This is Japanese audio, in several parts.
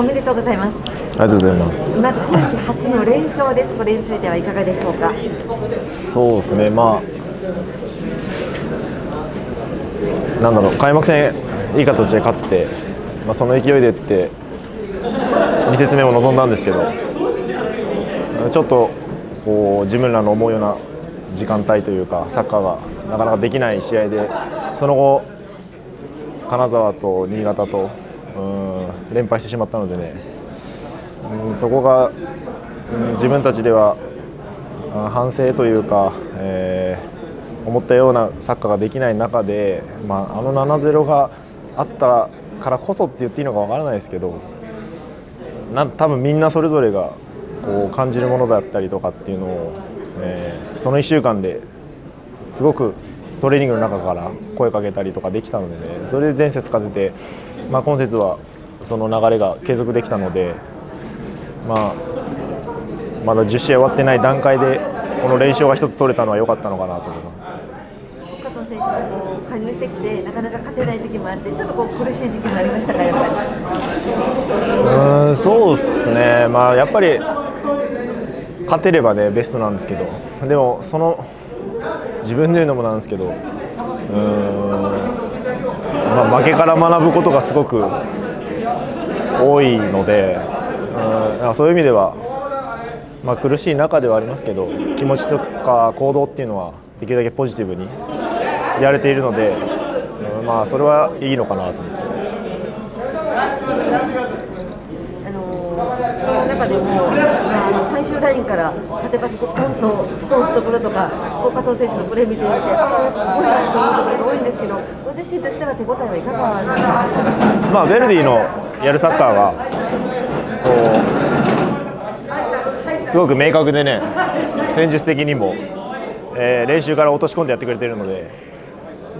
おめでとうございます。ありがとうございます。まず今季初の連勝です。これについてはいかがでしょうか？そうですね。まあなんだろう。開幕戦いい形で勝って、まあ、その勢いでって2節目も臨んだんですけどちょっとこう自分らの思うような時間帯というかサッカーがなかなかできない試合でその後金沢と新潟とうん連敗してしまったのでね。うんそこがうん自分たちでは反省というか、えー思ったようなサッカーができない中で、まあ、あの7-0があったからこそって言っていいのかわからないですけどな多分みんなそれぞれがこう感じるものだったりとかっていうのを、えーその1週間ですごくトレーニングの中から声かけたりとかできたのでねそれで前節勝てて、まあ、今節はその流れが継続できたので、まあ、まだ10試合終わってない段階でこの連勝が1つ取れたのは良かったのかなと思います。加藤選手がこう加入してきてなかなか勝てない時期もあってちょっとこう苦しい時期もありましたかやっぱり？うーんそうですね、まあ、やっぱり勝てればねベストなんですけど。でもその自分で言うのもなんですけどうーん、まあ、負けから学ぶことがすごく多いのでうんそういう意味では、まあ、苦しい中ではありますけど気持ちとか行動っていうのはできるだけポジティブにやれているので、うんまあ、それはいいのかなと思って。あのーその中でも、最終ラインから縦パスポンと通すところとか加藤選手のプレー見てみてああやっぱすごいなと思うところが多いんですけどご自身としては手応えはいかがでしょうか？まあ、ベルディのやるサッカーがこうすごく明確でね戦術的にも、えー練習から落とし込んでやってくれているので、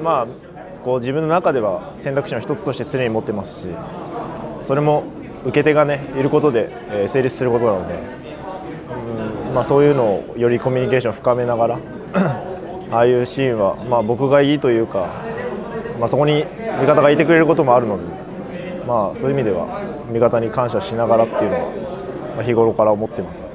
まあ、こう自分の中では選択肢の一つとして常に持ってますしそれも受け手が、ね、いることで、え成立することなので、うんまあ、そういうのをよりコミュニケーションを深めながら ああいうシーンは、まあ、僕がいいというか、まあ、そこに味方がいてくれることもあるので。まあ、そういう意味では味方に感謝しながらっていうのは、まあ、日頃から思ってます。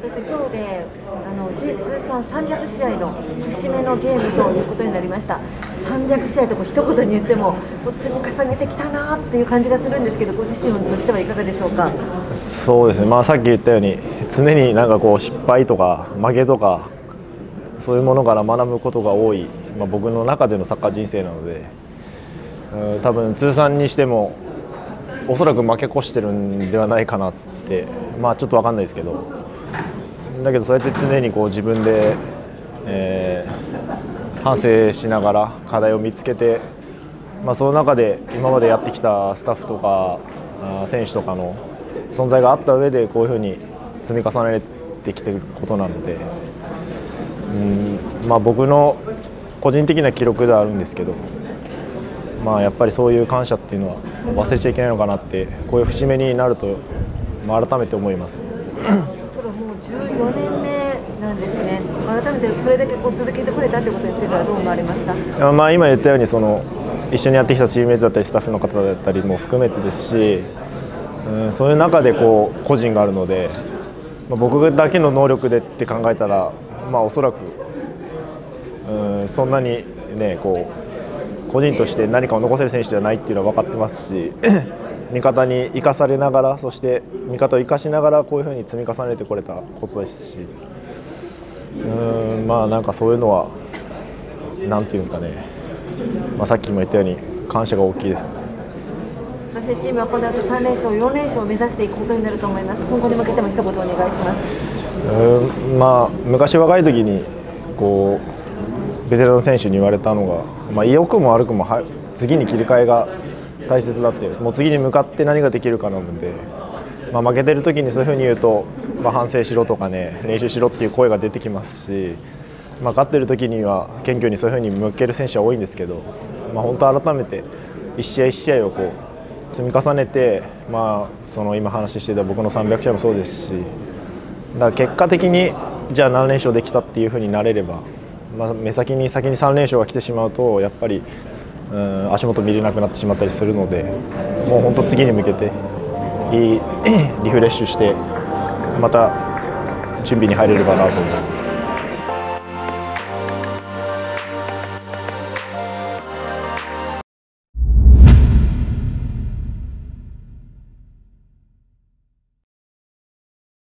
そして今日であの J 通算300試合の節目のゲームということになりました。300試合とこう一言に言ってもこう積み重ねてきたなっていう感じがするんですけどご自身としてはいかがでしょうか？そうですね、まあ、さっき言ったように常になんかこう失敗とか負けとかそういうものから学ぶことが多い、まあ、僕の中でのサッカー人生なのでうん多分通算にしてもおそらく負け越してるんではないかなって、まあ、ちょっと分かんないですけど。だけどそうやって常にこう自分で、えー反省しながら課題を見つけて、まあ、その中で今までやってきたスタッフとか選手とかの存在があった上でこういうふうに積み重ねてきてることなので、うんまあ、僕の個人的な記録ではあるんですけど、まあ、やっぱりそういう感謝っていうのは忘れちゃいけないのかなってこういう節目になると、まあ、改めて思います。プロもう14年目なんですね改めてそれだけこう続けてこれたってことについてはどう思われますか？まあ、今言ったようにその一緒にやってきたチームメートだったりスタッフの方だったりも含めてですし、うん、そういう中でこう個人があるので、まあ、僕だけの能力でって考えたら、まあ、おそらく、うん、そんなに、ね、こう個人として何かを残せる選手ではないっていうのは分かってますし 味方に生かされながらそして味方を生かしながらこういうふうに積み重ねてこれたことですし、うん、まあなんかそういうのはなんていうんですかね、まあ、さっきも言ったように感謝が大きいですね。そしてチームはこの後3連勝4連勝を目指していくことになると思います。今後に向けても一言お願いします。うんまあ、昔若い時にこうベテランの選手に言われたのが、まあ、良くも悪くも次に切り替えが大切だってもう次に向かって何ができるかなので、まあ、負けてる時にそういうふうに言うと、まあ、反省しろとかね練習しろっていう声が出てきますし、まあ、勝ってる時には謙虚にそういうふうに向ける選手は多いんですけど、まあ、本当改めて一試合一試合をこう積み重ねて、まあ、その今話してた僕の300試合もそうですしだから結果的にじゃあ何連勝できたっていうふうになれれば、まあ、目先に先に3連勝が来てしまうとやっぱりうん足元見れなくなってしまったりするのでもう本当次に向けていい リフレッシュしてまた準備に入れればなと思います。